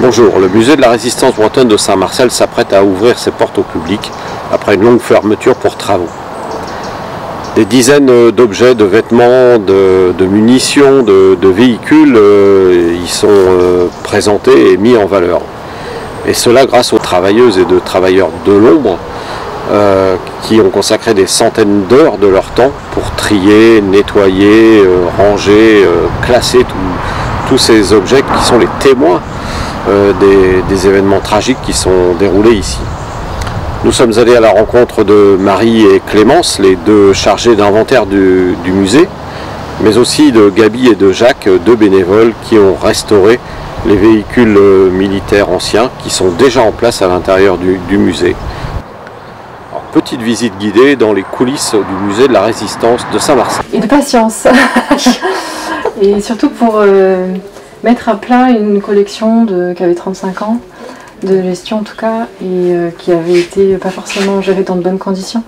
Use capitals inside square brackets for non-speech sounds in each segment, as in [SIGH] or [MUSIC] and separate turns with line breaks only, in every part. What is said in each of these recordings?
Bonjour, le musée de la résistance bretonne de Saint-Marcel s'apprête à ouvrir ses portes au public après une longue fermeture pour travaux. Des dizaines d'objets, de vêtements, de, munitions, de, véhicules euh, y sont euh, présentés et mis en valeur. Et cela grâce aux travailleuses et de travailleurs de l'ombre euh, qui ont consacré des centaines d'heures de leur temps pour trier, nettoyer, ranger, classer tous ces objets qui sont les témoins des événements tragiques qui sont déroulés ici. Nous sommes allés à la rencontre de Marie et Clémence, les deux chargés d'inventaire du, musée, mais aussi de Gabi et de Jacques, deux bénévoles qui ont restauré les véhicules militaires anciens qui sont déjà en place à l'intérieur du, musée. petite visite guidée dans les coulisses du musée de la résistance de Saint-Marcel.
Et de patience [LAUGHS] Et surtout pour euh, mettre à plat une collection de, qui avait 35 ans de gestion en tout cas, et euh, qui avait été pas forcément géré dans de bonnes conditions.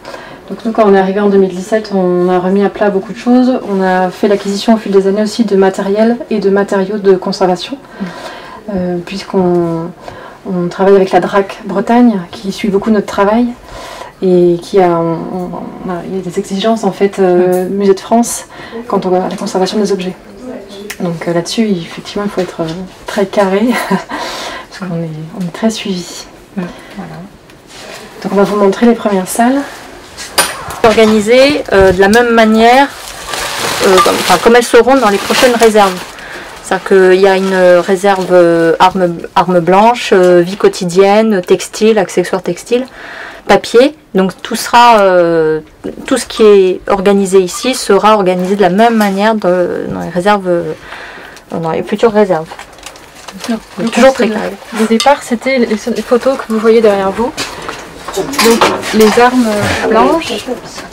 Donc nous, quand on est arrivé en 2017, on a remis à plat beaucoup de choses. On a fait l'acquisition au fil des années aussi de matériel et de matériaux de conservation, euh, puisqu'on on travaille avec la DRAC Bretagne, qui suit beaucoup notre travail et qui a, il y a des exigences en fait euh, Musée de France quant à la conservation des objets. Donc là-dessus, effectivement, il faut être très carré [LAUGHS] on est, très suivi. Donc on va vous montrer les premières salles.
Organisées euh, de la même manière, euh, comme, elles seront dans les prochaines réserves. C'est-à-dire qu'il y a une réserve euh, armes arme blanches, vie quotidienne, textile, accessoires textiles, papier. Donc tout sera, tout ce qui est organisé ici sera organisé de la même manière dans les réserves, dans les futures réserves
toujours très clair. Au départ, c'était les photos que vous voyez derrière vous. Donc les armes blanches,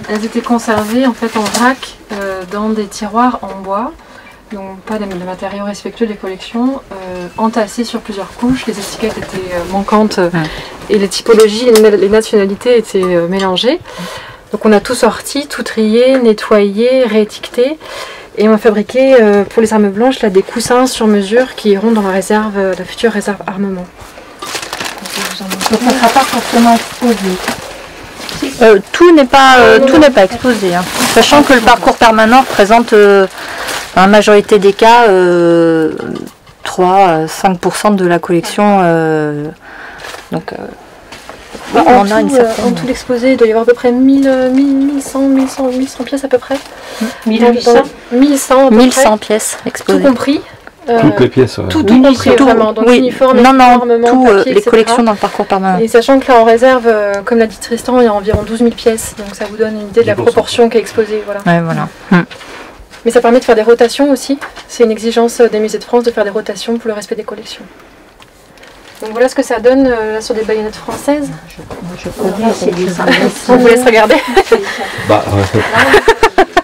elles étaient conservées en fait en vrac euh, dans des tiroirs en bois, donc pas de, matériaux respectueux des collections, euh, entassés sur plusieurs couches. Les étiquettes étaient euh, manquantes et les typologies, les nationalités étaient mélangées. Donc on a tout sorti, tout trié, nettoyé, réétiqueté. Et on a fabriqué euh, pour les armes blanches là, des coussins sur mesure qui iront dans la réserve, euh, la future réserve armement.
Donc ça ne sera pas forcément exposé. Euh, tout n'est pas, tout n'est pas exposé, hein. sachant que le parcours permanent représente en majorité des cas 3-5% de la collection. donc
en, tout, l'exposé, il doit y avoir à peu près 1000, 1100, 1100, 1100 pièces à peu près.
1800
1100
1100 pièces exposées.
Tout compris.
Euh, Toutes les pièces,
Tout, tout compris vraiment. Donc
oui.
uniforme,
non, non, tout, euh, les collections dans le parcours permanent.
Et sachant que là en réserve, euh, comme l'a dit Tristan, il y a environ 12 000 pièces. Donc ça vous donne une idée de la proportion qui est exposée. Voilà.
Ouais, voilà. Hum.
Mais ça permet de faire des rotations aussi. C'est une exigence des musées de France de faire des rotations pour le respect des collections. Donc voilà ce que ça donne euh, sur des baïonnettes françaises. Je, je connais, c'est du On vous laisse regarder.
bah, ouais.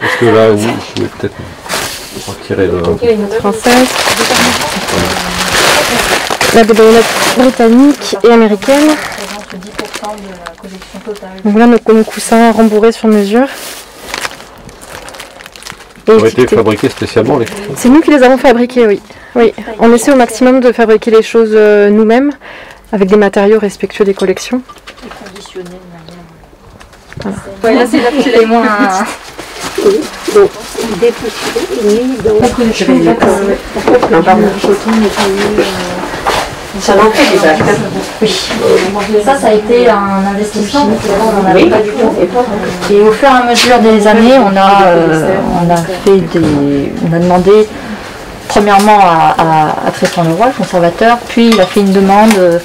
Parce que là, oui, je vais peut-être retirer le.
Baïonnette française. Là, des baïonnettes britanniques et américaines. Donc voilà nos, nos coussins rembourrés sur mesure.
Ont été fabriqués spécialement les
C'est nous qui les avons fabriqués, oui. Oui, on essaie au maximum de fabriquer les choses euh, nous-mêmes, avec des matériaux respectueux des collections. Et conditionner
de manière. Voilà. Ouais, là, c'est la moins. [LAUGHS] Donc, dépoussiérer et mis dans la collection. D'accord. Ça manquait déjà. Oui. Ça, ça a été un investissement on n'en avait pas du tout. Et au fur et à mesure des années, on a, euh, on a fait des, on a demandé premièrement à, à, Tristan Leroy, le conservateur, puis il a fait une demande euh,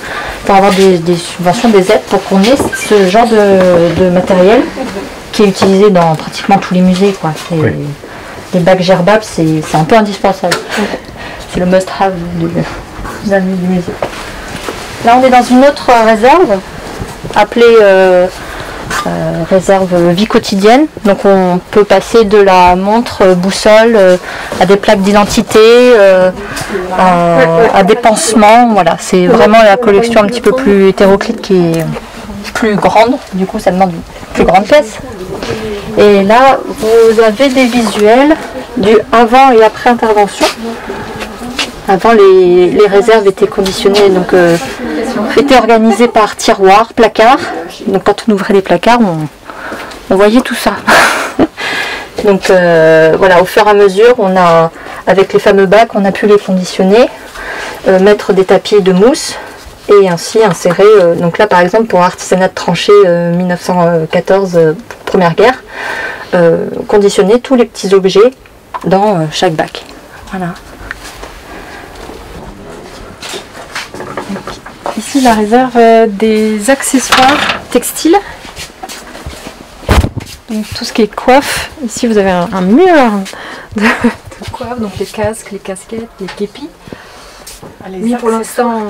pour avoir des, subventions, des aides pour qu'on ait ce genre de, matériel qui est utilisé dans pratiquement tous les musées. Quoi. Les bacs gerbables, c'est un peu indispensable. C'est le must-have Là, on est dans une autre réserve appelée euh, euh, réserve vie quotidienne. Donc on peut passer de la montre euh, boussole à des plaques d'identité, à, des pansements. Voilà, c'est vraiment la collection un petit peu plus hétéroclite qui est plus grande. Du coup, ça demande une plus grande pièce. Et là, vous avez des visuels du avant et après intervention. Avant, les, réserves étaient conditionnées, donc euh, étaient organisées par tiroir, placard. Donc quand on ouvrait les placards, on, voyait tout ça. [LAUGHS] donc euh, voilà, au fur et à mesure, on a, avec les fameux bacs, on a pu les conditionner, euh, mettre des tapis de mousse et ainsi insérer. donc là, par exemple, pour artisanat de tranchée euh, 1914, euh, première guerre, conditionner tous les petits objets dans chaque bac. Voilà.
La réserve euh, des accessoires textiles. Donc, tout ce qui est coiffe. Ici, vous avez un, un mur de, de coiffe, donc les casques, les casquettes, les képis.
les
Oui, pour l'instant.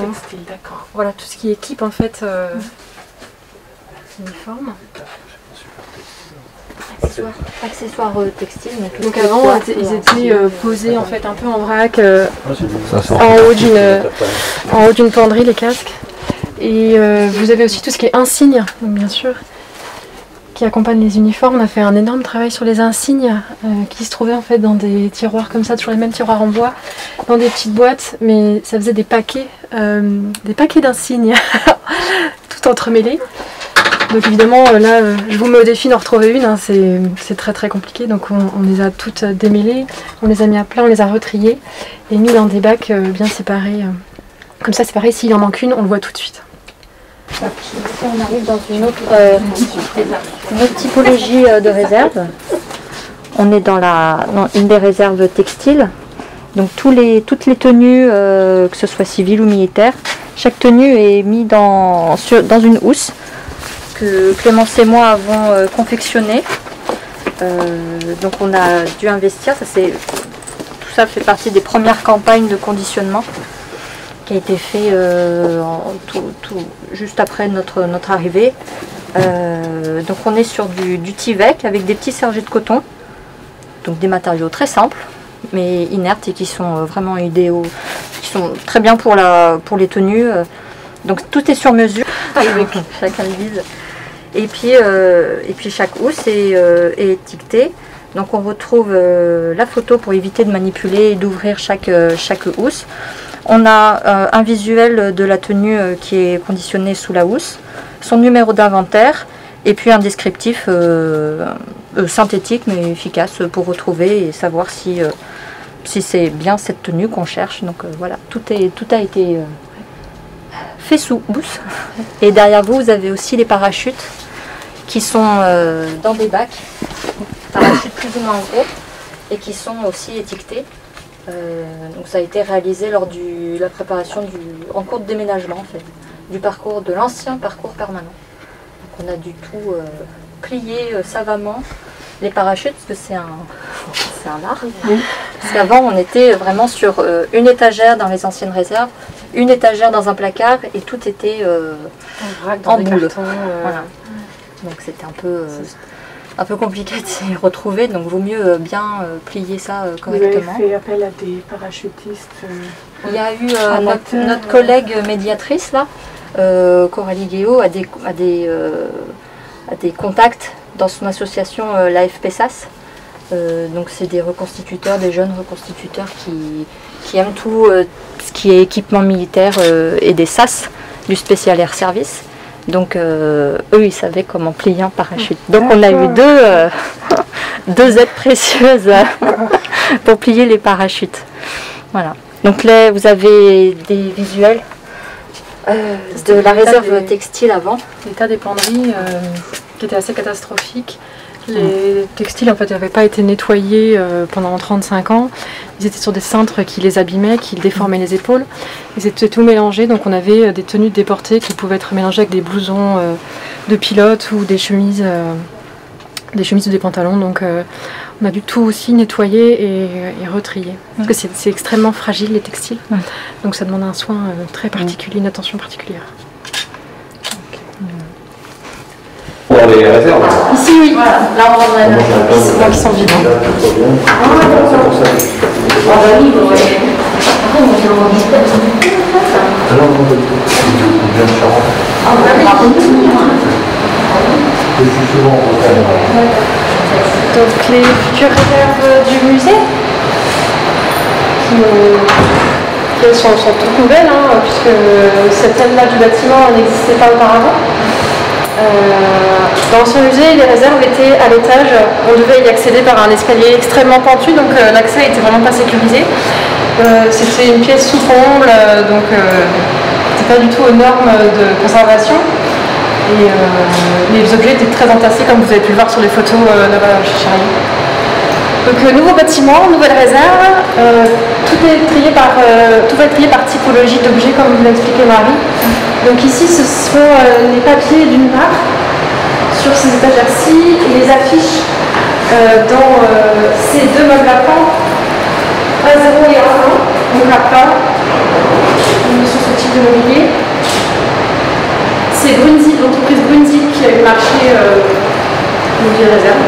Voilà, tout ce qui équipe en fait euh, l'uniforme.
Accessoires, accessoires euh, textiles.
Donc avant, ils étaient euh, posés en fait un peu en vrac euh,
sent.
en haut d'une en haut d'une penderie les casques. Et euh, vous avez aussi tout ce qui est insignes, donc bien sûr, qui accompagne les uniformes. On a fait un énorme travail sur les insignes euh, qui se trouvaient en fait dans des tiroirs comme ça, toujours les mêmes tiroirs en bois, dans des petites boîtes, mais ça faisait des paquets, euh, des paquets d'insignes, [LAUGHS] tout entremêlés. Donc évidemment, euh, là, euh, je vous mets au défi d'en retrouver une, hein, c'est très très compliqué. Donc on, les a toutes euh, démêlées, on les a mis à plat, on les a retriées et mis dans des bacs bien séparés. Comme ça, c'est pareil, s'il en manque une, on le voit tout de suite.
On arrive dans une autre, typologie de réserve. On est dans, la, une des réserves textiles. Donc toutes les tenues, que ce soit civiles ou militaires, chaque tenue est mise dans une housse que Clémence et moi avons euh, confectionnée. Euh, donc on a dû investir. Ça, c'est- tout ça fait partie des premières campagnes de conditionnement qui a été fait euh, en- tout- tout- juste après notre, notre arrivée. Donc on est sur du, du Tivec avec des petits sergets de coton, donc des matériaux très simples mais inertes et qui sont vraiment idéaux, qui sont très bien pour, la, pour les tenues. Donc tout est sur mesure avec [LAUGHS] chacun le vise. Et puis, euh, et puis chaque housse est, euh, étiquetée. Donc on retrouve euh, la photo pour éviter de manipuler et d'ouvrir chaque, chaque housse. On a un visuel de la tenue qui est conditionnée sous la housse, son numéro d'inventaire et puis un descriptif synthétique mais efficace pour retrouver et savoir si, si c'est bien cette tenue qu'on cherche. Donc voilà, tout, est, tout a été fait sous housse. Et derrière vous, vous avez aussi les parachutes qui sont euh, dans des bacs, parachutes plus ou moins gros et qui sont aussi étiquetés. Euh, donc ça a été réalisé lors de la préparation du, en cours de déménagement en fait, du parcours de l'ancien parcours permanent. Donc on a du tout euh, plié savamment les parachutes parce que c'est un, [LAUGHS] c'est un art. Parce qu'avant on était vraiment sur euh, une étagère dans les anciennes réserves, une étagère dans un placard et tout était euh,
En vrac,
En
des
boule.
cartons, euh,
voilà. Donc c'était un peu, un peu compliqué de s'y retrouver, donc vaut mieux bien plier ça euh,
Vous avez
correctement.
fait appel à des parachutistes.
Il y a eu euh, notre, notre collègue médiatrice là, euh, Coralie Guéot, a des, a des, euh, a des contacts dans son association euh, la FPSAS. Euh, donc c'est des reconstituteurs, des jeunes reconstituteurs qui, qui aiment tout euh, ce qui est équipement militaire et des SAS, du Special Air Service. Donc euh, eux, ils savaient comment plier un parachute. Donc on a eu deux, euh, [LAUGHS] deux aides précieuses [LAUGHS] pour plier les parachutes. Voilà. Donc là, vous avez des visuels euh, de la réserve
des-
textile avant.
l'état des penderies qui était assez catastrophique. Les textiles en fait n'avaient pas été nettoyés euh, pendant 35 ans. Ils étaient sur des cintres qui les abîmaient, qui déformaient les épaules. Ils étaient tout mélangés, donc on avait euh, des tenues déportées qui pouvaient être mélangées avec des blousons euh, de pilote ou des chemises, euh, des chemises ou des pantalons. Donc on a dû tout aussi nettoyer et, et retrier. Parce que c'est- extrêmement fragile les textiles. Donc ça demande un soin très particulier, une attention particulière.
Pour les réserves.
Ici, oui. Là, on en a
C'est moi qui sont vides. Donc les futures réserves du musée qui, sont, sont toutes nouvelles, hein, puisque cette aile-là du bâtiment n'existait pas auparavant. Euh, dans l'ancien musée, les réserves étaient à l'étage. On devait y accéder par un escalier extrêmement pentu, donc euh, l'accès n'était vraiment pas sécurisé. Euh, C'était une pièce sous comble, donc c'était pas du tout aux normes de conservation. Et les objets étaient très entassés, comme vous avez pu le voir sur les photos euh, là-bas chez Charlie. Donc nouveau bâtiment, nouvelle réserve, tout, est trié par, tout va être trié par typologie d'objets comme vous l'a expliqué Marie. Donc ici ce sont euh, les papiers d'une part sur ces étagères-ci et les affiches euh, dans euh, ces deux meubles à plat, A0 et A1, donc à euh, sur ce type de mobilier. C'est l'entreprise Brunzil qui a eu le marché euh, mobilier réserve.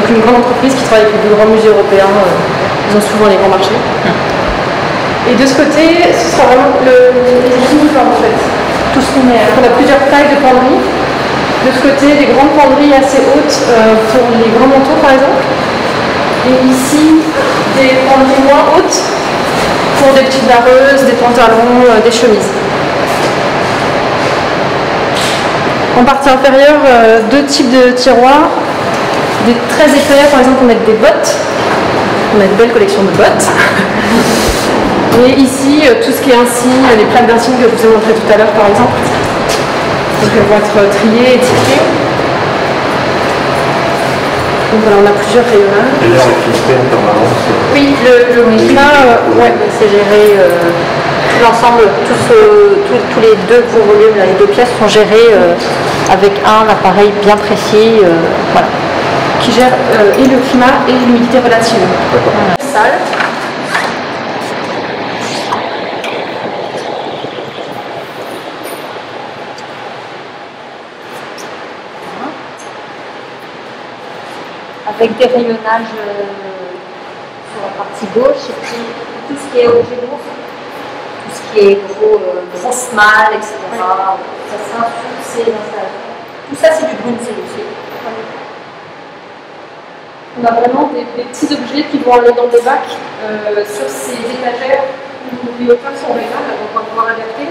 Donc une grande entreprise qui travaille avec les plus grands musées européens, euh, ils ont souvent les grands marchés. Et de ce côté, ce sera vraiment le, les uniformes en fait. On a plusieurs tailles de penderies. De ce côté, des grandes penderies assez hautes euh, pour les grands manteaux par exemple. Et ici, des penderies moins hautes pour des petites barreuses, des pantalons, euh, des chemises. En partie inférieure, euh, deux types de tiroirs. Des très épais, par exemple, pour mettre des bottes. On a une belle collection de bottes. [LAUGHS] Et ici, euh, tout ce qui est insigne, les plaques d'insignes que je vous ai montré tout à l'heure, par exemple. Donc elles vont être triées, étiquetées. Donc voilà, on a plusieurs rayonnages.
D'ailleurs, en permanence.
Oui, le, le climat, euh, ouais,
C'est géré, euh, tout l'ensemble, tous, euh, les deux gros volumes, là, les deux pièces sont gérées euh, avec un appareil bien précis. euh, voilà.
qui gère euh, et le climat et l'humidité relative.
Salle. Avec des rayonnages euh, sur la partie gauche et puis tout ce qui est objet lourd, tout ce qui est gros, euh, grosse malle, etc. Ça sera. Tout ça c'est du Brunzil aussi.
On a vraiment des, des petits objets qui vont aller dans des bacs euh, sur ces étagères où les hauteurs sont réglables, donc on va pouvoir adapter.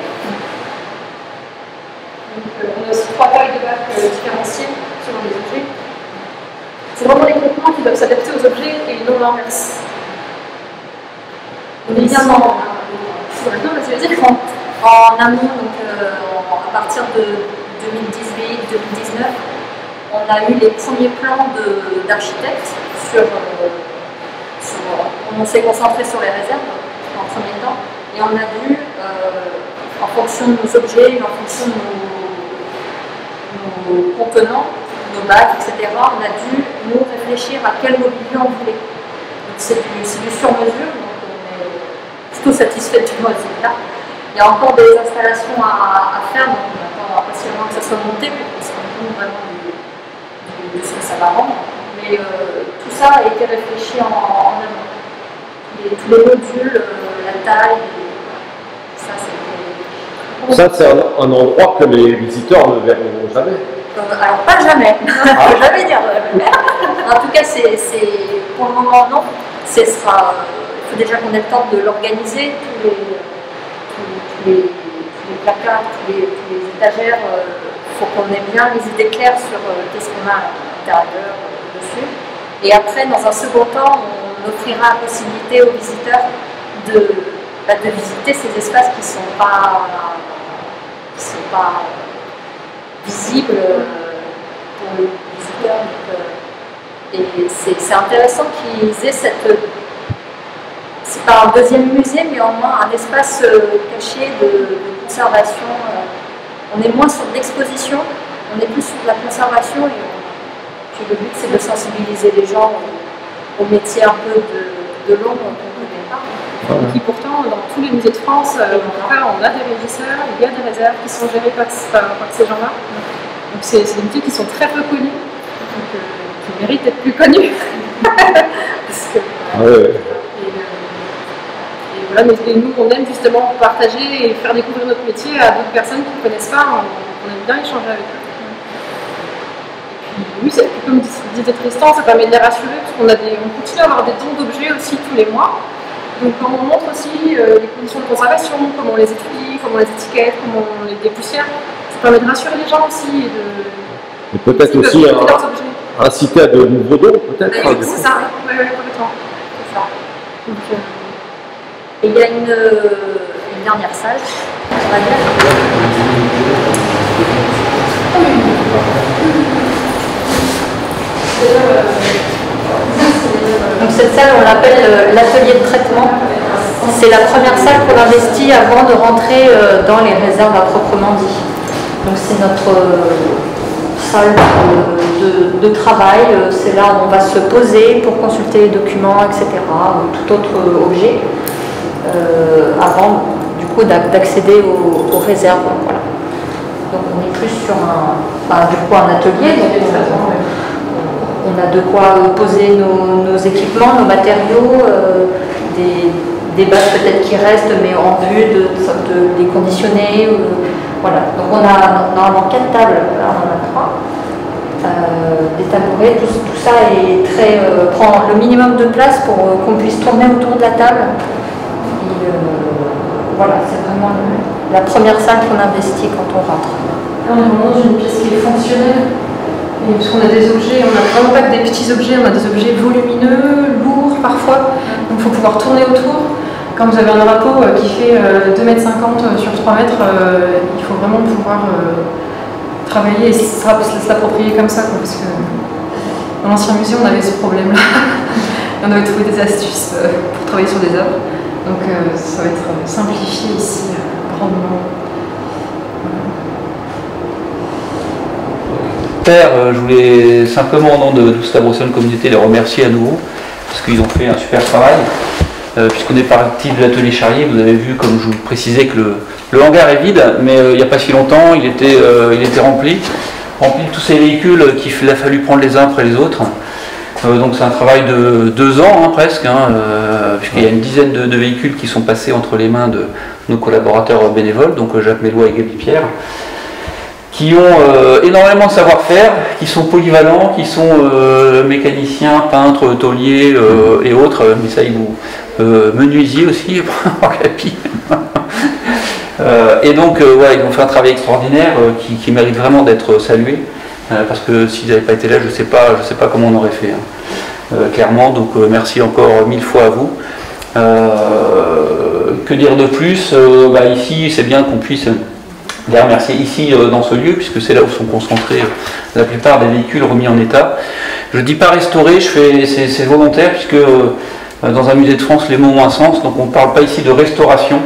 Donc, euh, on a aussi trois tailles de bacs euh, différenciées selon les objets. C'est vraiment les groupements qui doivent s'adapter aux objets et non l'inverse.
Évidemment, non, mais veux dire qu'en en amont, donc, euh, à partir de 2018-2019, on a eu les premiers plans d'architectes sur, euh, On s'est concentré sur les réserves en premier temps, et on a euh, en fonction de nos objets, en fonction de nos, nos contenants, nos bacs, etc., on a dû nous réfléchir à quel mobilier on voulait. C'est du, c'est du sur-mesure, donc on est plutôt satisfait du résultat. Il y a encore des installations à, à faire, donc on attend impatiemment que ça soit monté pour qu'on se rende compte vraiment de ce que ça va rendre. Mais euh, tout ça a été réfléchi en, en amont. Les- tous les modules, euh, la taille, tout ça c'était.
Ça, c'est un, un endroit que les visiteurs ne verront jamais.
Euh, alors pas jamais, [LAUGHS] faut jamais dire jamais. [LAUGHS] en tout cas, c'est, pour le moment non. Il faut déjà qu'on ait le temps de l'organiser, tous les, les, les placards, tous les, les étagères. Il faut qu'on ait bien les idées claires sur euh, qu'est-ce qu'on a à l'intérieur euh, dessus. Et après, dans un second temps, on offrira la possibilité aux visiteurs de, bah, visiter ces espaces qui ne sont pas, qui sont pas visible euh, pour le visiteur. donc, euh, et c'est intéressant qu'ils aient cette. C'est pas un deuxième musée, mais au moins un espace euh, caché de, conservation. euh. On est moins sur l'exposition, on est plus sur de la conservation. Et puis le but, c'est de sensibiliser les gens au, métier un peu de, de l'ombre qu'on ne connaît pas.
Qui pourtant, dans tous les musées de France, euh, on a des régisseurs, il y a des réserves qui sont gérées par, par- ces gens-là. Donc c'est des métiers qui sont très peu connus, qui méritent d'être plus connus. [LAUGHS] Parce que,
Ah ouais.
et, euh, et voilà, mais nous, on aime justement partager et faire découvrir notre métier à d'autres personnes qui ne connaissent pas. On, on aime bien échanger avec eux. Et puis, oui, comme dis- disait Tristan, ça permet de les rassurer parce qu'on a des, on continue à avoir des dons d'objets aussi tous les mois.
Donc on montre aussi euh, les conditions de conservation, comment on les étudie, comment on les étiquette, comment on les dépoussière. Ça permet de rassurer les gens aussi et de...
Et peut-être aussi inciter à de nouveaux dons, peut-être.
Oui,
hein, coup.
c'est ça, oui, oui, complètement. C'est ça. Donc, euh,
Et il y a une, euh, une dernière salle, on va dire. Donc cette salle, on l'appelle euh, l'atelier de traitement. C'est la première salle qu'on investit avant de rentrer dans les réserves à proprement dit. Donc c'est notre salle de, de- de travail. Euh, C'est là où on va se poser pour consulter les documents, etc. ou tout autre euh, objet euh, avant du coup d'ac- d'accéder aux, réserves. Donc on est plus sur un, enfin, du coup, un atelier. on- a de quoi euh, poser nos, équipements, nos matériaux, euh, des, des bases peut-être qui restent, mais en vue de, de les conditionner. euh, voilà. Donc on a normalement quatre tables, là on en a trois. Euh, des tabourets, tout, ça très, euh, prend le minimum de place pour euh, qu'on puisse tourner autour de la table. Euh, voilà, c'est vraiment la première salle qu'on investit quand on rentre.
On est vraiment dans une pièce qui est fonctionnelle. Et parce qu'on a des objets, on n'a vraiment pas que des petits objets, on a des objets volumineux, lourds parfois. Donc il faut pouvoir tourner autour. Quand vous avez un drapeau euh, qui fait euh, 2,50 m sur 3 mètres, euh, il faut vraiment pouvoir euh, travailler et l'approprier comme ça. parce que dans l'ancien musée, on avait ce problème-là. [LAUGHS] On avait trouvé des astuces euh, pour travailler sur des œuvres. Donc euh, ça va être euh, simplifié ici grandement.
Père, je voulais simplement au nom de Bruxelles Communauté les remercier à nouveau parce qu'ils ont fait un super travail. Euh, Puisqu'on est parti de l'atelier Charrier, vous avez vu, comme je vous précisais, que le, hangar est vide, mais euh, il n'y a pas si longtemps, il était, euh, il était rempli, rempli de tous ces véhicules qu'il a fallu prendre les uns après les autres. Donc c'est un travail de deux ans hein, presque, hein, puisqu'il y a une dizaine de, véhicules qui sont passés entre les mains de nos collaborateurs bénévoles, donc Jacques Mélois et Gaby Pierre qui ont énormément de savoir-faire, qui sont polyvalents, qui sont mécaniciens, peintres, tauliers et autres, mais ça ils vous euh, menuisiers aussi, [LAUGHS] en capi. Euh, et donc euh, ils ont fait un travail extraordinaire qui, mérite vraiment d'être salué, parce que s'ils n'avaient pas été là, je ne sais pas, sais pas comment on aurait fait, hein. Clairement. Donc merci encore mille fois à vous. Que dire de plus bah, Ici, c'est bien qu'on puisse les remercier ici dans ce lieu, puisque c'est là où sont concentrés la plupart des véhicules remis en état. Je ne dis pas restaurer, c'est, volontaire, puisque dans un musée de France, les mots ont un sens, donc on ne parle pas ici de restauration,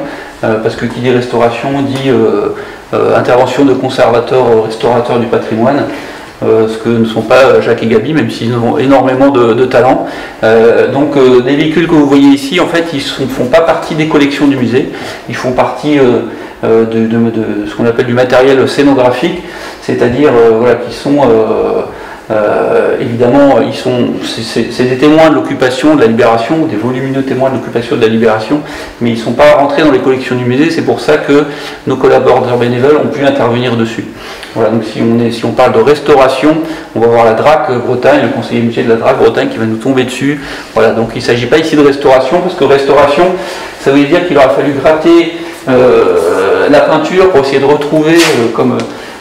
euh, parce que qui dit restauration dit euh, euh, intervention de conservateurs, euh, restaurateurs du patrimoine. euh, ce que ne sont pas Jacques et Gabi, même s'ils ont énormément de, de talent. Euh, donc euh, les véhicules que vous voyez ici, en fait, ils ne font pas partie des collections du musée, ils font partie euh, euh, de, de- de ce qu'on appelle du matériel scénographique, c'est-à-dire euh, voilà, qui sont euh, évidemment, ils sont, c'est- des témoins de l'occupation, de la libération, des volumineux témoins de l'occupation de la libération, mais ils ne sont pas rentrés dans les collections du musée. C'est pour ça que nos collaborateurs bénévoles ont pu intervenir dessus. Voilà, donc si on, est, si on parle de restauration, on va voir la DRAC Bretagne, le conseiller musée de la DRAC Bretagne qui va nous tomber dessus. Voilà, donc il ne s'agit pas ici de restauration, parce que restauration, ça veut dire qu'il aura fallu gratter euh, la peinture pour essayer de retrouver euh, comme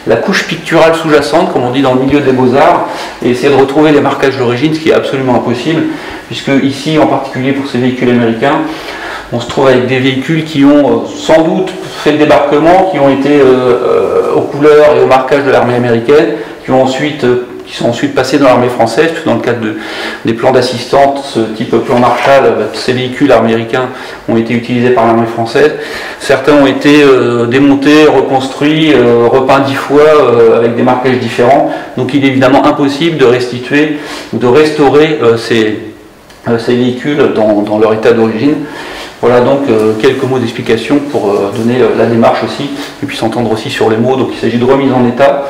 la couche picturale sous-jacente, comme on dit dans le milieu des beaux-arts, et essayer de retrouver les marquages d'origine, ce qui est absolument impossible, puisque ici, en particulier pour ces véhicules américains, on se trouve avec des véhicules qui ont euh, sans doute fait le débarquement, qui ont été euh, euh, aux couleurs et au marquage de l'armée américaine, qui ont ensuite qui sont ensuite passés dans l'armée française, dans le cadre de- des plans d'assistance type plan Marshall, euh, ces véhicules américains ont été utilisés par l'armée française. Certains ont été euh, démontés, reconstruits, euh, repeints dix fois euh, avec des marquages différents. Donc il est évidemment impossible de restituer ou de restaurer ces, ces véhicules dans, leur état d'origine. Voilà donc quelques mots d'explication pour donner la démarche aussi, et puis s'entendre aussi sur les mots. Donc il s'agit de remise en état,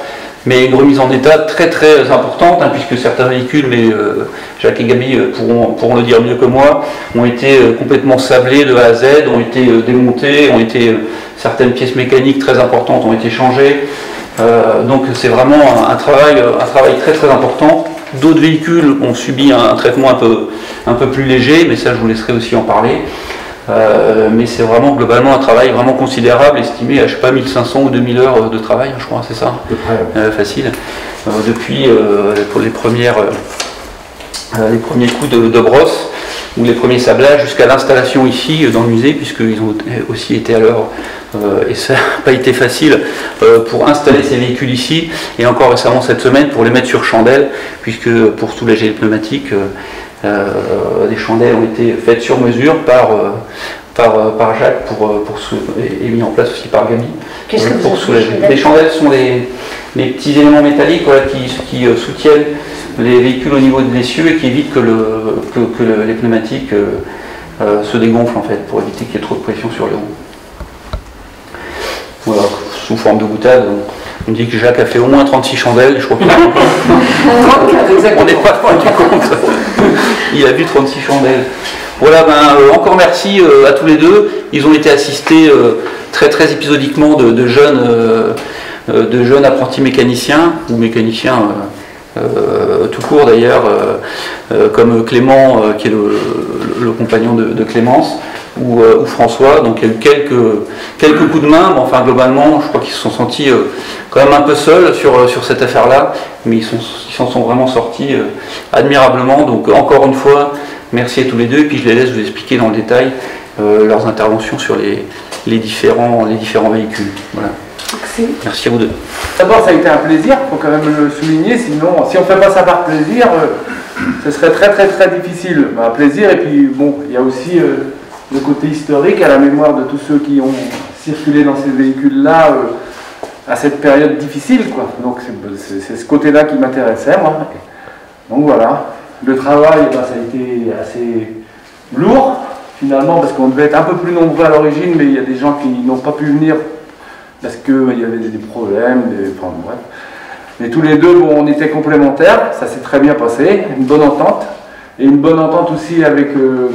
mais une remise en état très très importante, hein, puisque certains véhicules, mais euh, Jacques et Gabi euh, pourront, le dire mieux que moi, ont été euh, complètement sablés de A à Z, ont été démontés, ont été certaines pièces mécaniques très importantes ont été changées. Donc c'est vraiment un, travail, un travail très très important. D'autres véhicules ont subi un, un traitement un peu, un peu plus léger, mais ça je vous laisserai aussi en parler. Euh, mais c'est vraiment globalement un travail vraiment considérable, estimé à je sais pas 1500 ou 2000 heures de travail, je crois, c'est ça Euh, Facile. Euh, depuis euh, pour les premières euh, les premiers coups de, de brosse ou les premiers sablages jusqu'à l'installation ici euh, dans le musée, puisqu'ils ont aussi été à l'heure euh, et ça n'a pas été facile euh, pour installer ces véhicules ici et encore récemment cette semaine pour les mettre sur chandelle, puisque pour soulager les pneumatiques, euh, euh, des chandelles ont été faites sur mesure par, euh, par, euh, par Jacques pour, euh, pour sou- et, mis en place aussi par Gabi euh, pour soulager. Les chandelles sont les, les petits éléments métalliques voilà, qui, qui euh, soutiennent les véhicules au niveau de l'essieu et qui évitent que, le, que, que le- les pneumatiques euh, euh, se dégonflent en fait, pour éviter qu'il y ait trop de pression sur les roues. Voilà, sous forme de boutade. On me dit que Jacques a fait au moins 36 chandelles, je crois qu'il On n'est pas loin du compte. [LAUGHS] Il a vu 36 chandelles. Voilà, ben, euh, encore merci euh, à tous les deux. Ils ont été assistés euh, très très épisodiquement de, de jeunes, euh, euh, de jeunes apprentis mécaniciens ou mécaniciens euh, euh, tout court d'ailleurs, euh, euh, comme Clément euh, qui est le, le- le compagnon de, de Clémence ou, euh, ou François. Donc il y a eu quelques, quelques coups de main, mais enfin globalement, je crois qu'ils se sont sentis euh, quand même un peu seuls sur, euh, sur cette affaire-là, mais ils s'en ils sont vraiment sortis euh, admirablement. Donc encore une fois, merci à tous les deux, et puis je les laisse vous expliquer dans le détail euh, leurs interventions sur les, les, différents, les différents véhicules. Voilà. Merci à vous deux.
D'abord, ça a été un plaisir, il faut quand même le souligner, sinon, si on ne fait pas ça par plaisir, euh, ce serait très très très difficile. Un plaisir, et puis bon, il y a aussi euh, le côté historique à la mémoire de tous ceux qui ont circulé dans ces véhicules-là euh, à cette période difficile, quoi. Donc c'est- ce côté-là qui m'intéressait, moi. Donc voilà, le travail, eh ben, ça a été assez lourd, finalement, parce qu'on devait être un peu plus nombreux à l'origine, mais il y a des gens qui n'ont pas pu venir parce qu'il y avait des problèmes, des... enfin bref. Mais tous les deux, bon, on était complémentaires, ça s'est très bien passé, une bonne entente. Et une bonne entente aussi avec euh,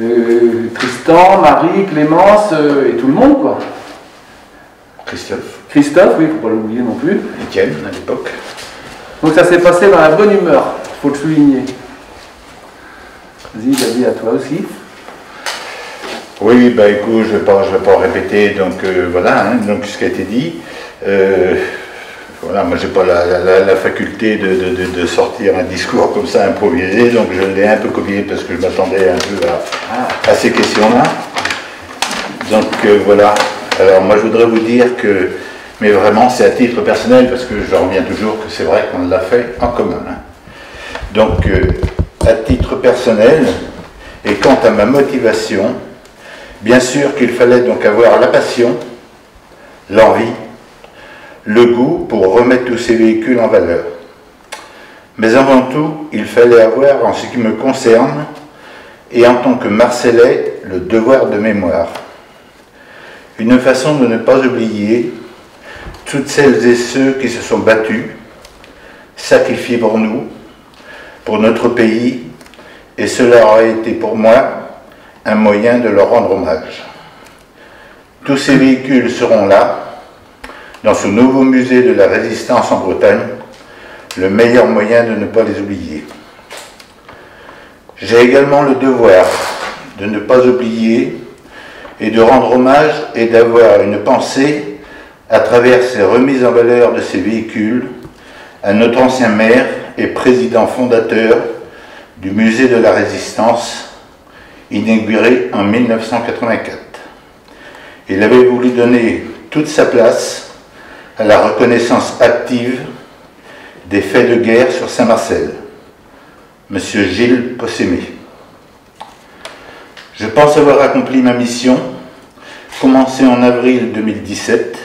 euh, Tristan, Marie, Clémence euh, et tout le monde, quoi.
Christophe,
Christophe, oui, faut pas l'oublier non plus.
Étienne à l'époque.
Donc ça s'est passé dans la bonne humeur, faut le souligner. Vas-y, David, à toi aussi.
Oui, bah écoute, je ne vais, vais pas répéter donc, euh, voilà, hein, donc, ce qui a été dit. Voilà, moi, je n'ai pas la, la- faculté de, de- de- de sortir un discours comme ça improvisé, donc je l'ai un peu copié parce que je m'attendais un peu à, à ces questions-là. Donc euh, voilà, alors moi je voudrais vous dire que, mais vraiment c'est à titre personnel, parce que je reviens toujours que c'est vrai qu'on l'a fait en commun. hein. Donc euh, à titre personnel, et quant à ma motivation, Bien sûr qu'il fallait donc avoir la passion, l'envie, le goût pour remettre tous ces véhicules en valeur. Mais avant tout, il fallait avoir, en ce qui me concerne, et en tant que Marseillais, le devoir de mémoire. Une façon de ne pas oublier toutes celles et ceux qui se sont battus, sacrifiés pour nous, pour notre pays, et cela aurait été pour moi un moyen de leur rendre hommage. Tous ces véhicules seront là, dans ce nouveau musée de la résistance en Bretagne, le meilleur moyen de ne pas les oublier. J'ai également le devoir de ne pas oublier et de rendre hommage et d'avoir une pensée à travers ces remises en valeur de ces véhicules à notre ancien maire et président fondateur du musée de la résistance, inauguré en 1984. Il avait voulu donner toute sa place à la reconnaissance active des faits de guerre sur Saint-Marcel, Monsieur Gilles Possémé. Je pense avoir accompli ma mission, commencée en avril 2017.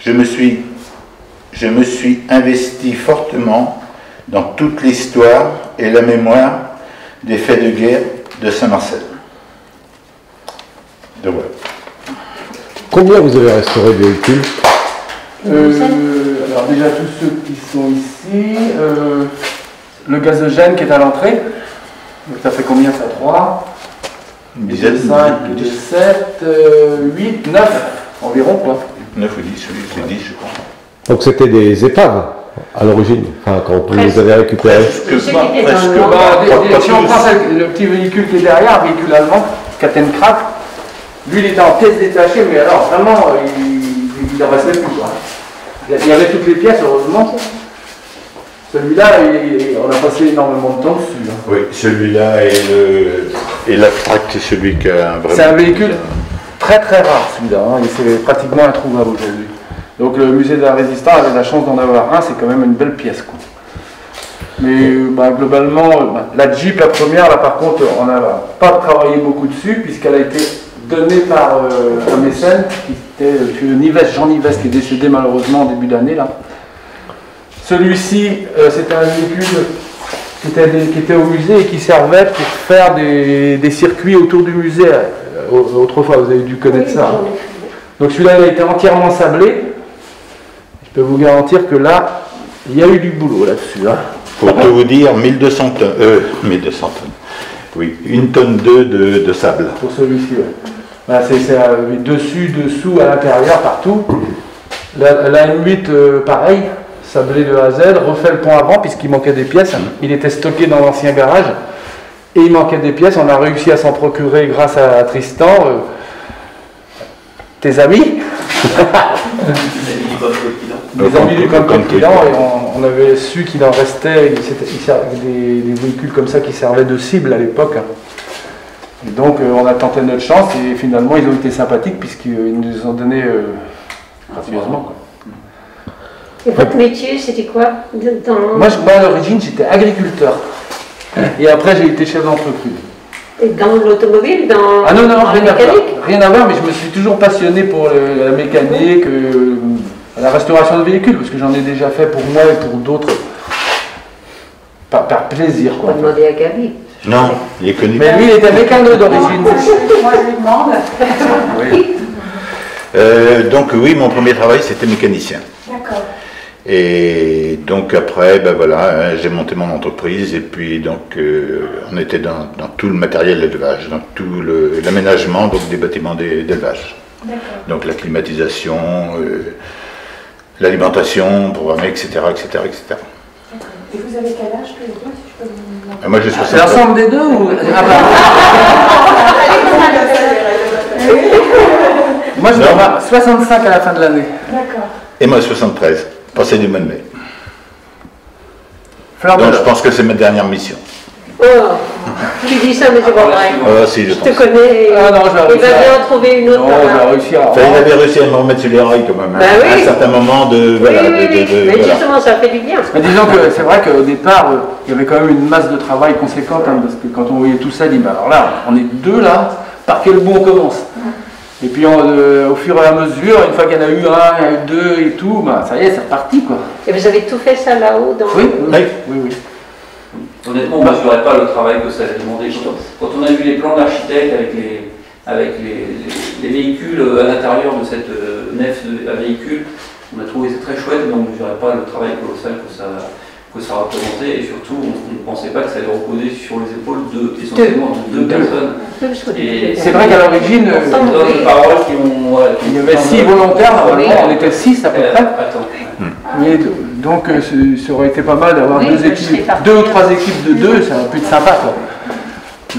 Je me suis, investi fortement dans toute l'histoire et la mémoire des faits de guerre de Saint-Marcel. Voilà.
Combien vous avez restauré de véhicules?
Alors déjà tous ceux qui sont ici, euh, le gazogène qui est à l'entrée, donc ça fait combien ça? 3
Une dizaine,
5,
dix,
7, 8, 9 environ quoi.
9 ou 10, oui, c'est 10 je crois.
Donc c'était des épaves à l'origine, enfin quand vous les avez récupérées.
Presque,
Bah, si on prend le petit véhicule qui est derrière, un véhicule allemand, Kattencraft. Lui, il était en pièces détachées, mais alors vraiment, euh, il n'en restait plus. Quoi. Il y avait toutes les pièces, heureusement. Celui-là, il- il- on a passé énormément de temps dessus. hein.
Oui, celui-là est le. Et l'abstract, c'est celui qui a un vrai.
C'est un véhicule très très rare celui-là, hein, et c'est pratiquement introuvable aujourd'hui. Donc le musée de la Résistance avait la chance d'en avoir un, c'est quand même une belle pièce. Quoi. Mais euh, bah, globalement, euh, bah, la Jeep, la première, là par contre, on n'a pas travaillé beaucoup dessus, puisqu'elle a été donnée par euh, un mécène, qui était euh, Nives, Jean Nives, qui est décédé malheureusement en début d'année. là. Celui-ci, euh, c'était un véhicule qui était, des- qui était au musée et qui servait pour faire des, des circuits autour du musée. euh, au- autrefois, vous avez dû connaître ça. hein. Donc celui-là, il a été entièrement sablé. Je peux vous garantir que là, il y a eu du boulot là-dessus. hein.
Pour tout vous dire, 1200 tonnes. Euh, 1200 tonnes. Oui, une tonne 2 de, de sable.
Pour celui-ci, ouais. Voilà, c'est c'est, euh, dessus, dessous, à l'intérieur, partout. La, la M8, euh, pareil, sablé de A à Z, refait le pont avant puisqu'il manquait des pièces. Il était stocké dans l'ancien garage et il manquait des pièces. On a réussi à s'en procurer grâce à Tristan. euh, tes amis [LAUGHS] Des amis du Coquillan, et on, on avait su qu'il en restait il des véhicules comme ça qui servaient de cible à l'époque. Et donc euh, on a tenté notre chance et finalement ils ont été sympathiques puisqu'ils nous ont donné euh, gracieusement. quoi.
Et votre métier, c'était quoi dans...
Moi, je- moi, à l'origine j'étais agriculteur et après j'ai été chef d'entreprise.
Et dans l'automobile, dans,
Ah non, non,
dans la
rien à, voir, rien à voir, mais je me suis toujours passionné pour le- la mécanique, euh, la restauration de véhicules, parce que j'en ai déjà fait pour moi et pour d'autres, par, par plaisir.
On
Quoi.
va demander à Gabi.
Non, il est connu.
Mais lui, il était mécano d'origine.
Moi, je lui demande.
Oui.
Euh, donc oui, mon premier travail, c'était mécanicien.
D'accord.
Et donc après, ben voilà, hein, j'ai monté mon entreprise et puis donc euh, on était dans, dans tout le matériel d'élevage, dans tout le- l'aménagement donc des bâtiments d'é- d'élevage.
D'accord.
Donc la climatisation, euh, l'alimentation programmée, etc., etc., etc.
Et vous avez quel âge tous les deux, si je peux vous demander
Et moi j'ai
C'est
60 ans.
l'ensemble des deux ou... Ah bah. Moi, je vais avoir 65 à la fin de l'année.
D'accord.
Et moi 73, passé du mois de mai.
Fleur de
Donc je pense que c'est ma dernière mission.
Oh, tu dis ça, mais c'est pas vrai.
Ah si, je
Je
pense.
te connais.
Ah non, je vais
Il va bien en trouver une autre.
Non, réussir à...
Enfin, il avait réussi à me remettre sur les rails quand même. hein,
Bah oui.
À un certain moment de...
Oui,
Voilà,
oui,
de- de-
oui.
de-
Mais
voilà.
justement, ça fait du bien.
Mais disons que c'est vrai qu'au départ, euh, il y avait quand même une masse de travail conséquente, hein, parce que quand on voyait tout ça, on dit, bah, alors là, on est deux là, par quel bout on commence Et puis on, euh, au fur et à mesure, une fois qu'il y en a eu un, il y en a eu deux et tout, bah, ça y est, c'est reparti quoi.
Et vous avez tout fait ça là-haut dans...
Oui, oui,
Oui.
oui.
Honnêtement, on ne mesurait pas le travail que ça a demandé. Quand on, a vu les plans d'architecte avec, les, véhicules euh, à l'intérieur de cette euh, nef à véhicules, on a trouvé ça très chouette, mais on ne mesurait pas le travail colossal que ça, que ça représentait. Et surtout, on ne pensait pas que ça allait reposer sur les épaules de, essentiellement de deux
Deux.
personnes.
C'est vrai qu'à l'origine, euh, il y avait six volontaires, normalement, on était six à peu
Euh,
près. Mais donc euh, ce- ça aurait été pas mal d'avoir
Oui,
deux équipes, deux ou trois équipes de deux, ça aurait pu être sympa quoi.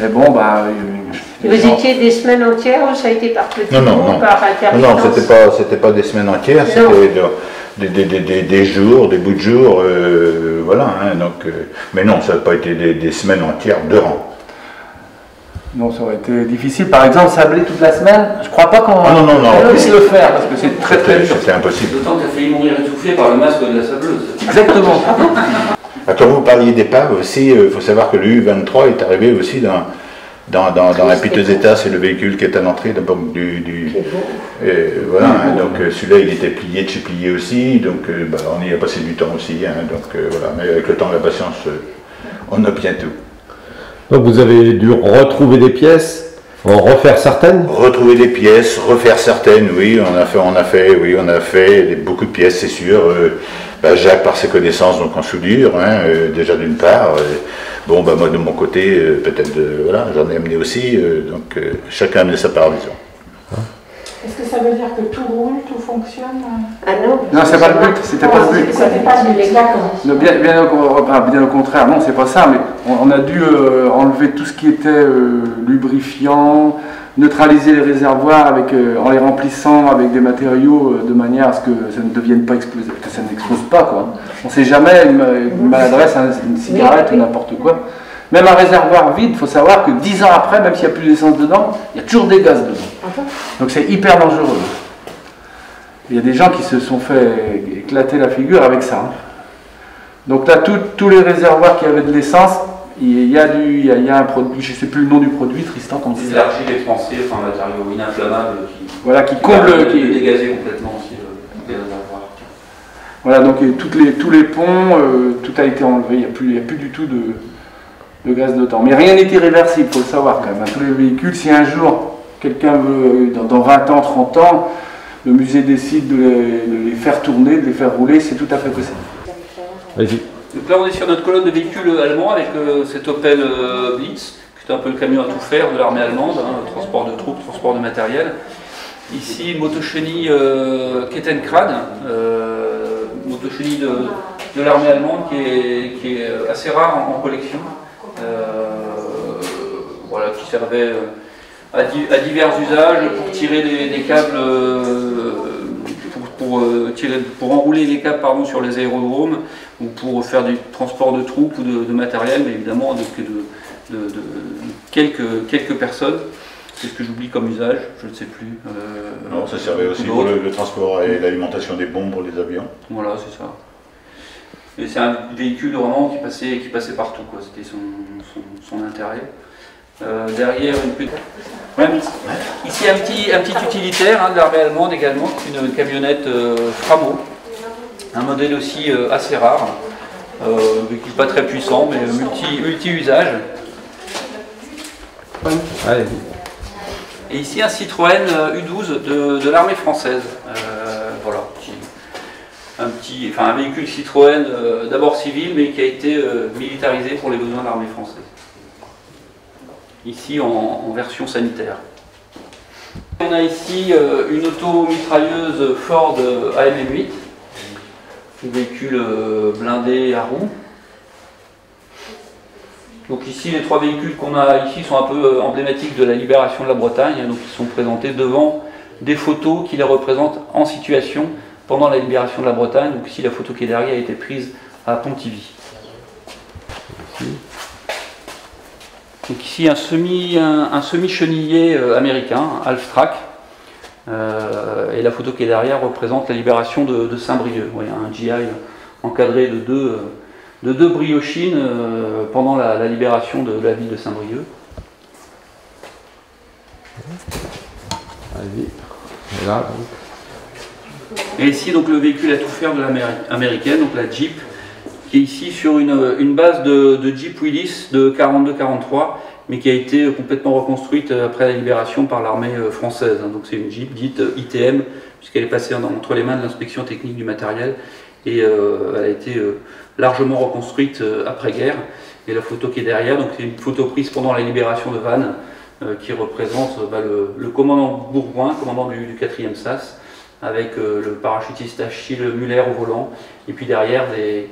Mais bon, bah. euh,
Vous étiez des semaines entières ou ça a été par petits
Non, non, non.
par
Non, c'était pas, c'était pas des semaines entières, c'était de- des, des, des, des jours, des bouts de jours, euh, voilà. hein, donc, euh, mais non, ça n'a pas été des, des semaines entières de rang.
Non, ça aurait été difficile. Par exemple, sabler toute la semaine, je crois pas qu'on
Ah non, non, non.
on puisse le faire parce que c'est très très dur.
c'était impossible.
D'autant que tu as failli mourir étouffé par le masque de la sableuse.
Exactement. [LAUGHS]
Quand vous parliez d'épave aussi, il faut savoir que le U-23 est arrivé aussi dans, dans, dans, dans un piteux état, c'est le véhicule qui est à l'entrée d'abord du... euh, voilà, hein, donc euh, celui-là il était plié de chez plié aussi, donc euh, bah, on y a passé du temps aussi, hein, donc euh, voilà, mais avec le temps et la patience, euh, on obtient tout.
Donc vous avez dû retrouver des pièces, en refaire certaines?
Retrouver des pièces, refaire certaines, oui, on a fait, on a fait, oui, on a fait beaucoup de pièces, c'est sûr. Euh, bah, Jacques par ses connaissances donc en soudure, hein, euh, déjà d'une part. Bon, bah, moi de mon côté, euh, peut-être, euh, voilà, j'en ai amené aussi. euh, donc euh, chacun a amené sa part, disons.
Est-ce que ça veut dire que tout roule, tout fonctionne
Ah non
Non, c'est pas le but, c'était pas le but.
C'était pas D'accord.
Non, Bien, bien, au, pas bien au contraire, non, c'est pas ça, mais On, a dû euh, enlever tout ce qui était euh, lubrifiant, neutraliser les réservoirs avec, euh, en les remplissant avec des matériaux de manière à ce que ça ne devienne pas explosé, que ça n'explose pas. Quoi. On ne sait jamais une, une maladresse, hein, une cigarette ou n'importe quoi. Même un réservoir vide, il faut savoir que 10 ans après, même s'il n'y a plus d'essence dedans, il y a toujours des gaz dedans. Donc c'est hyper dangereux. Il y a des gens qui se sont fait éclater la figure avec ça. hein. Donc là, tout- tous les réservoirs qui avaient de l'essence, il y a, du, il y a, il y a un produit, je ne sais plus le nom du produit, Tristan, comment
C'est de l'argile expansée, enfin un matériau ininflammable qui,
Voilà, qui
qui
comble, qui,
dégazer complètement aussi le, les réservoirs.
Voilà, donc toutes les, tous les ponts, euh, tout a été enlevé, il n'y a, plus- il y a plus du tout de, de gaz de temps. Mais rien n'est irréversible, il faut le savoir quand même. hein. Tous les véhicules, si un jour quelqu'un veut, dans, dans 20 ans, 30 ans, le musée décide de les, de les faire tourner, de les faire rouler, c'est tout à fait possible.
Vas-y.
Donc là, on est sur notre colonne de véhicules allemands avec euh, cet Opel euh, Blitz, qui est un peu le camion à tout faire de l'armée allemande, hein, transport de troupes, transport de matériel. Ici, une motochenille euh, Kettenkrad, euh, motochenille de, l'armée allemande qui est, assez rare en, collection, voilà, qui servait à, di- à divers usages pour tirer des, câbles, pour, enrouler les câbles sur les aérodromes ou pour faire du transport de troupes ou de, de matériel, mais évidemment de, de, de- de quelques, quelques personnes. C'est ce que j'oublie comme usage, je ne sais plus. euh,
Non, ça servait aussi pour le, le transport et l'alimentation des bombes pour les avions.
Voilà, c'est ça. Et c'est un véhicule vraiment qui passait, qui passait partout, quoi. C'était son, son, son intérêt. Euh, derrière, une petite. Ouais, ici, un petit, un petit utilitaire hein, de l'armée allemande également, une camionnette euh, Framo. Un modèle aussi euh, assez rare. Euh, véhicule pas très puissant, mais multi- multi-usage.
Allez.
Et ici un Citroën euh, U12 de, de l'armée française. Euh, voilà, qui- un petit, enfin un véhicule Citroën euh, d'abord civil, mais qui a été euh, militarisé pour les besoins de l'armée française. Ici en, en version sanitaire. On a ici euh, une auto mitrailleuse Ford AM8, un véhicule euh, blindé à roues. Donc ici, les trois véhicules qu'on a ici sont un peu euh, emblématiques de la libération de la Bretagne. Donc ils sont présentés devant des photos qui les représentent en situation pendant la libération de la Bretagne. Donc ici, la photo qui est derrière a été prise à Pontivy. Donc ici, un semi, un, semi-chenillé euh, américain, Alftrac. Euh, et la photo qui est derrière représente la libération de, de Saint-Brieuc. Vous voyez, un GI encadré de deux, de deux briochines euh, pendant la, la libération de, la ville de Saint-Brieuc.
Et là, donc.
Et ici, donc, le véhicule à tout faire de l'américaine, donc la Jeep, qui est ici sur une, une base de, de Jeep Willys de 42-43, mais qui a été complètement reconstruite après la libération par l'armée euh, française. hein. Donc c'est une Jeep dite euh, ITM, puisqu'elle est passée en- entre les mains de l'inspection technique du matériel, et euh, elle a été euh, largement reconstruite euh, après-guerre. Et la photo qui est derrière, donc c'est une photo prise pendant la libération de Vannes, euh, qui représente euh, bah, le, commandant Bourgoin, commandant du, du 4e SAS, avec euh, le parachutiste Achille Muller au volant, et puis derrière des-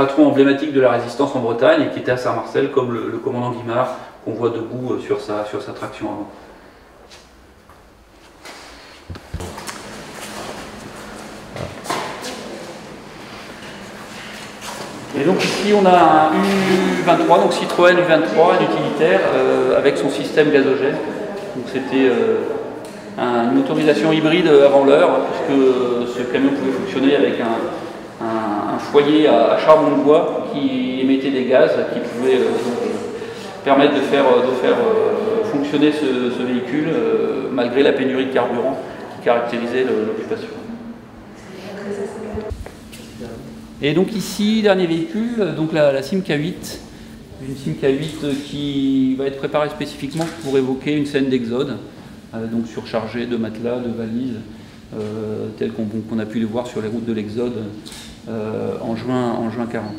des patrons emblématiques de la résistance en Bretagne, et qui étaient à Saint-Marcel, comme le, commandant Guimard, qu'on voit debout euh, sur sa, sur sa traction avant. Et donc ici on a un U23, donc Citroën U23, un utilitaire euh, avec son système gazogène. Donc c'était euh, un- une autorisation hybride avant l'heure, puisque ce camion pouvait fonctionner avec un foyer à, charbon de bois qui émettait des gaz qui pouvaient euh, donc, permettre de faire, euh, fonctionner ce, véhicule euh, malgré la pénurie de carburant qui caractérisait l'occupation. Et donc ici, dernier véhicule, donc la, la Simca 8, une Simca 8 qui va être préparée spécifiquement pour évoquer une scène d'exode, euh, donc surchargée de matelas, de valises, euh, telles qu'on a pu les voir sur les routes de l'exode euh, en, juin, en juin 40.